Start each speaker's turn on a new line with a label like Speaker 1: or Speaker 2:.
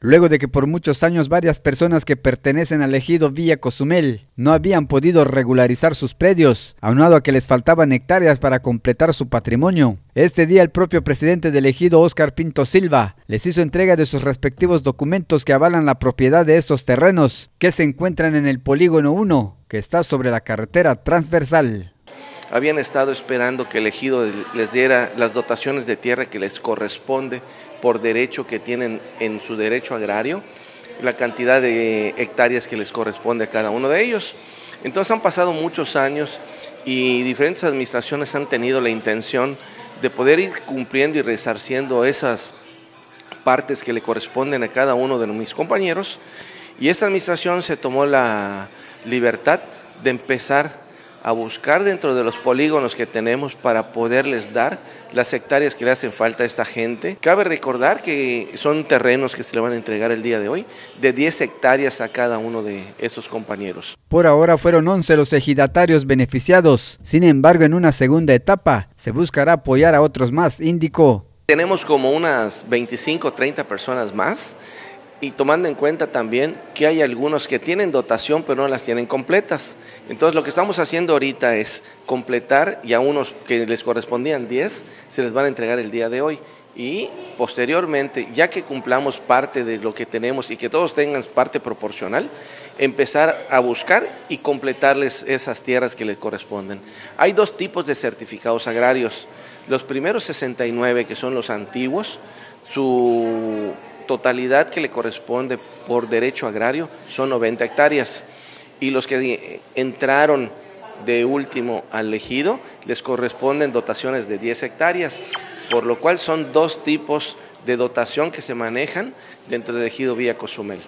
Speaker 1: luego de que por muchos años varias personas que pertenecen al ejido Villa Cozumel no habían podido regularizar sus predios, aunado a que les faltaban hectáreas para completar su patrimonio. Este día el propio presidente del ejido Oscar Pinto Silva les hizo entrega de sus respectivos documentos que avalan la propiedad de estos terrenos que se encuentran en el polígono 1, que está sobre la carretera transversal
Speaker 2: habían estado esperando que el ejido les diera las dotaciones de tierra que les corresponde por derecho que tienen en su derecho agrario, la cantidad de hectáreas que les corresponde a cada uno de ellos. Entonces han pasado muchos años y diferentes administraciones han tenido la intención de poder ir cumpliendo y resarciendo esas partes que le corresponden a cada uno de mis compañeros y esta administración se tomó la libertad de empezar a buscar dentro de los polígonos que tenemos para poderles dar las hectáreas que le hacen falta a esta gente. Cabe recordar que son terrenos que se le van a entregar el día de hoy, de 10 hectáreas a cada uno de estos compañeros.
Speaker 1: Por ahora fueron 11 los ejidatarios beneficiados, sin embargo en una segunda etapa se buscará apoyar a otros más, indicó.
Speaker 2: Tenemos como unas 25 o 30 personas más y tomando en cuenta también que hay algunos que tienen dotación pero no las tienen completas. Entonces lo que estamos haciendo ahorita es completar y a unos que les correspondían 10 se les van a entregar el día de hoy y posteriormente, ya que cumplamos parte de lo que tenemos y que todos tengan parte proporcional, empezar a buscar y completarles esas tierras que les corresponden. Hay dos tipos de certificados agrarios. Los primeros 69, que son los antiguos, su totalidad que le corresponde por derecho agrario son 90 hectáreas y los que entraron de último al ejido les corresponden dotaciones de 10 hectáreas, por lo cual son dos tipos de dotación que se manejan dentro del ejido Vía Cozumel.